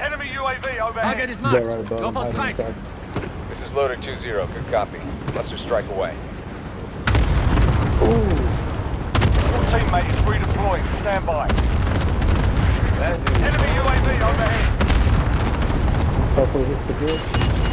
Enemy UAV overhead. Target overhead. is Yeah, marked. right. Go for strike. This is loader 2-0. Good copy. Cluster strike away. Ooh. Your teammate is redeploying. Stand by. Enemy UAV overhead. Hopefully hits the good.